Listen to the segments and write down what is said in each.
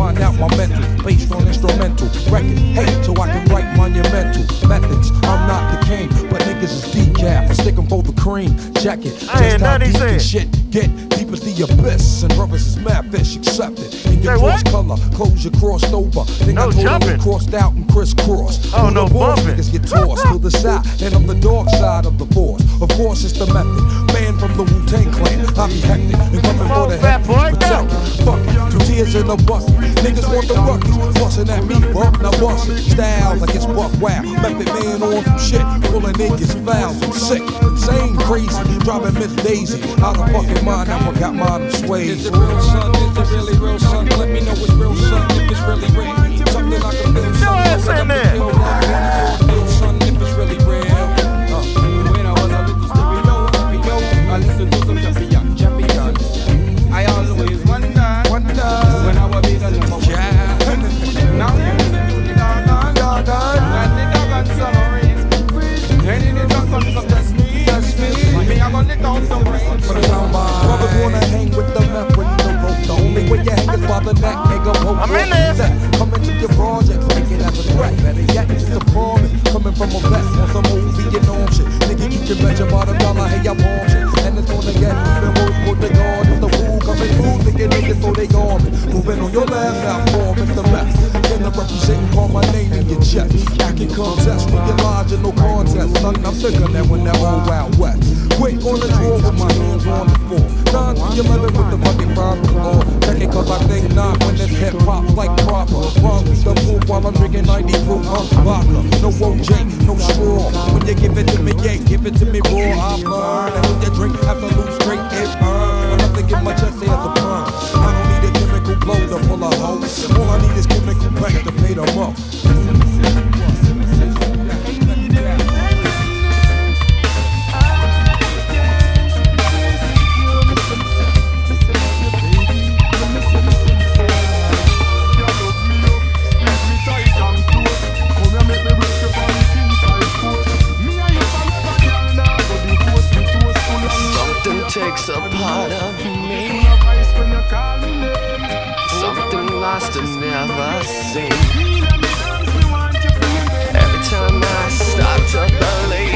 find out my mental based on instrumental record. Hate so I can write monumental methods. I'm not the king, but niggas is decaf. I stick 'em for the cream. Check it. I ain't Just how deep this shit get. Deep as the abyss. And brothers is mad fish accepted. In your Say what? cross color, clothes you crossed over. Think No I totally jumping. crossed out and crisscrossed. Oh, no bumping. Niggas get tossed to the side, and I'm the dark side of the force. Of course, it's the method. Man from the Wu Tang Clan, I be hectic and coming for the head. boy. Fuck two tears in a bucket. Niggas want the ruckus, bustin' at me, fuck now bust it. Style like it's buck wow. Method man on some shit, pulling niggas fouls and sick, insane, crazy. Driving Miss Daisy out of fucking mind. Now I got mine in sway. Is it real, son? Is it really real, son? Let me know it's real, son. If it's really real, something I can feel. Your ass in there. Chest. Acting contest with your and no contest. Son, I'm sicker than when old Wild West. Quick on the draw with my hands on the floor. 9 to 11 with the fucking rhyme floor. Check it cause I think not when this hip hop like proper. Run with the move while I'm drinking 90 proof um, vodka. No OJ, no straw. When you give it to me, yeah, give it to me raw. I burn. And when you drink absolute straight, it burn. Nothing in my chest as a burn. A part of me. Something lost and never seen. Every time I start to believe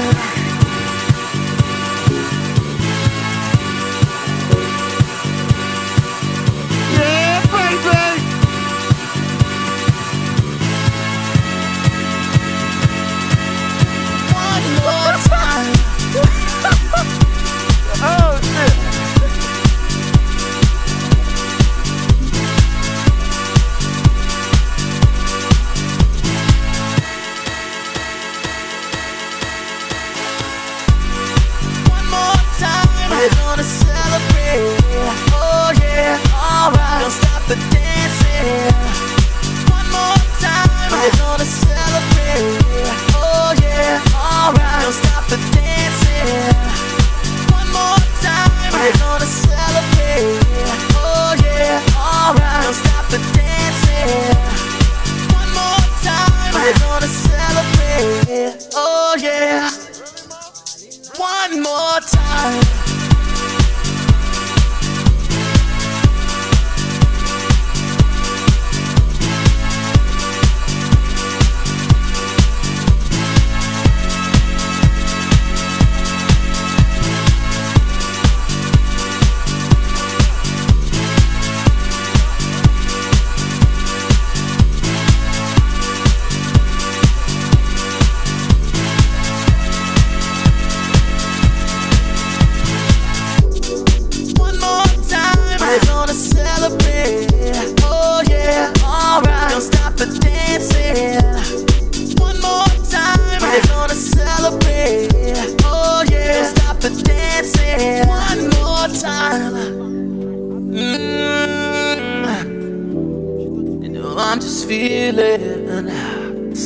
love.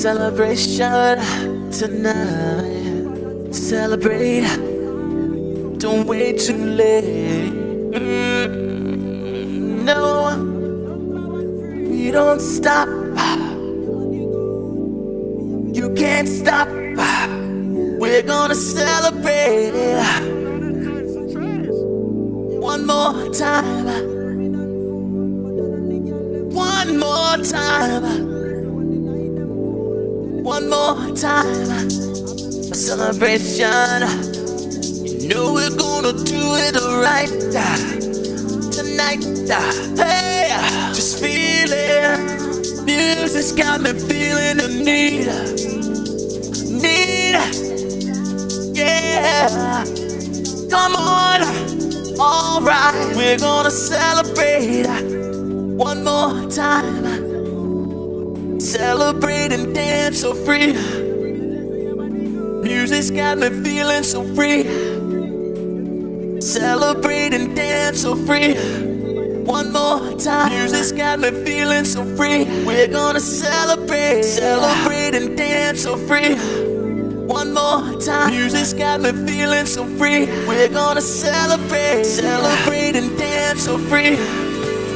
Celebration tonight. Celebrate, don't wait too late. Mm, no, we don't stop. You can't stop. We're gonna celebrate one more time. One more time one more time. A celebration. You know we're gonna do it right tonight. Hey, just feel it. Music's got me feeling the need. Need. Yeah. Come on. Alright, we're gonna celebrate one more time. So free. Music's got me feeling so free. Celebrate and dance so free. One more time. Music's got me feeling so free. We're gonna celebrate, celebrate and dance so free. One more time. Music's got me feeling so free. We're gonna celebrate, celebrate and dance so free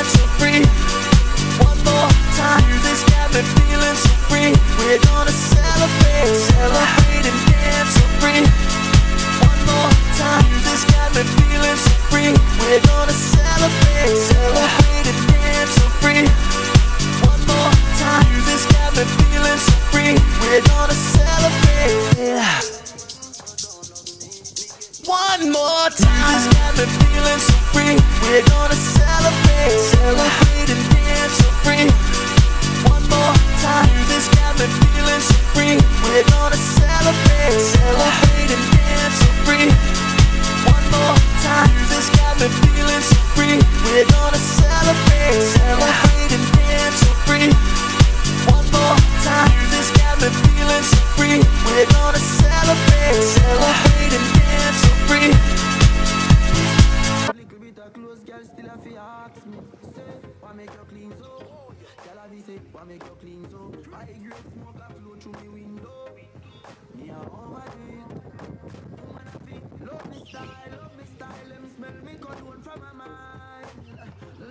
Free. One more time, music's got me feeling so. This free. We're gonna celebrate, celebrate and dance so free. One more time, music's got me feeling so free. We're gonna celebrate, celebrate and dance so free. One more time, music's got me feeling so free. We're gonna celebrate. Celebrate, and dance so. I why make you clean so? I grade smoke a flow through me window. Me a overdo it. Woman a fi love me style, love me style. Let me smell me cologne from my mind.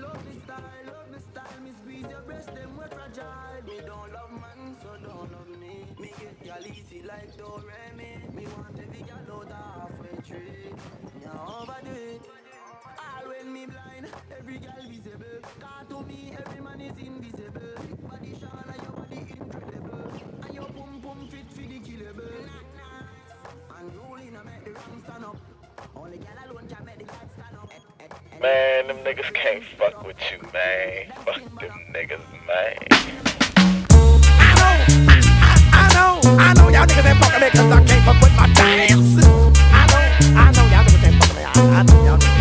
Love me style, love me style. Me squeeze your breast, them we fragile. Me don't love man, so don't love me. Me get y'all easy like do Man, them niggas can't fuck with you, man. Fuck them niggas, man. I know, I, I, I know, I know y'all niggas ain't fucking me cause I can't fuck with my dance. I know, I know y'all niggas ain't fucking me. I, I know y'all niggas.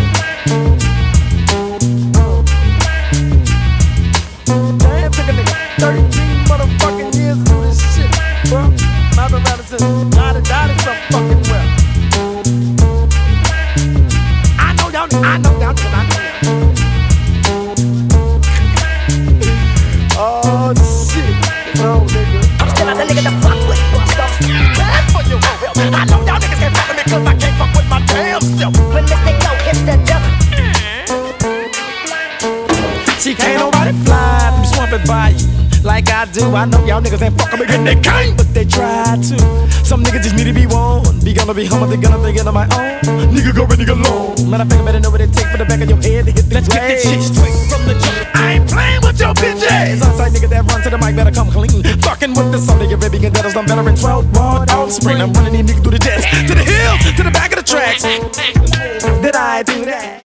Like I do. I know y'all niggas ain't fucking me and they can't, but they try to. Some niggas just need to be warned. Be gonna be humble, they gonna think on my own. Nigga go nigga alone. Man, I think I better know what it take for the back of your head to hit the Let's get this shit straight from the jump. I ain't playing with your bitch ass. Outside nigga that run to the mic better come clean. Fucking with the baby, and that I'm better in 12 ward offspring. I'm running these niggas through the jets, to the hills, to the back of the tracks. Did I do that?